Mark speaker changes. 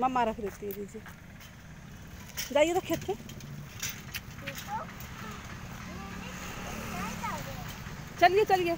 Speaker 1: मम्मा रख देती है दीजिए। जाइए तो खेत चलिए चलिए।